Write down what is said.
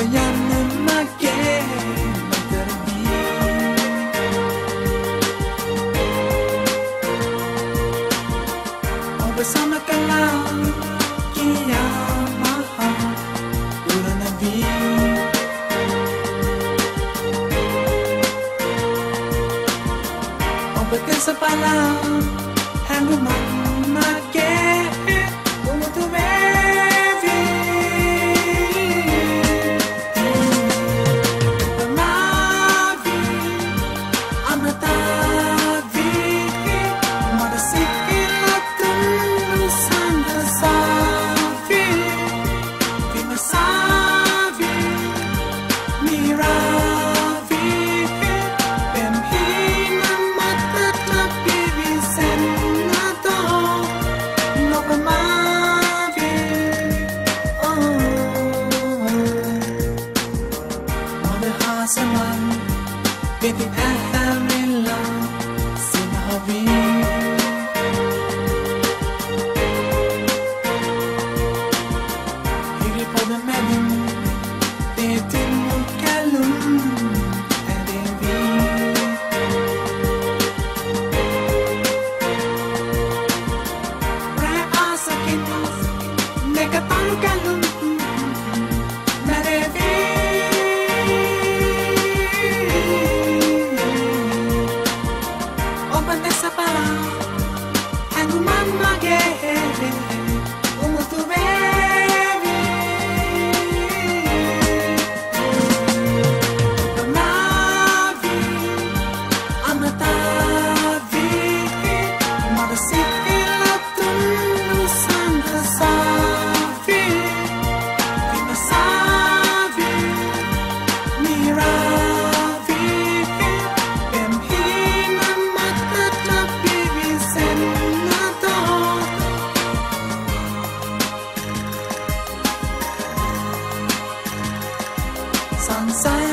when I'm in my game. Bersama kalau kiamah bulan Nabi semalam Benim ellerimle Seni habim again. sunset.